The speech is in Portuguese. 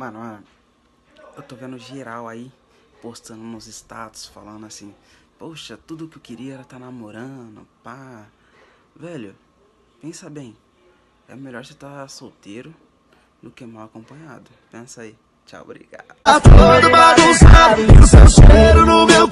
Mano, eu tô vendo geral aí postando nos status, falando assim: Poxa, tudo que eu queria era tá namorando, pá. Velho, pensa bem. É melhor você estar tá solteiro do que mal acompanhado. Pensa aí. Tchau, obrigado. Bagunçado, e o seu cheiro no meu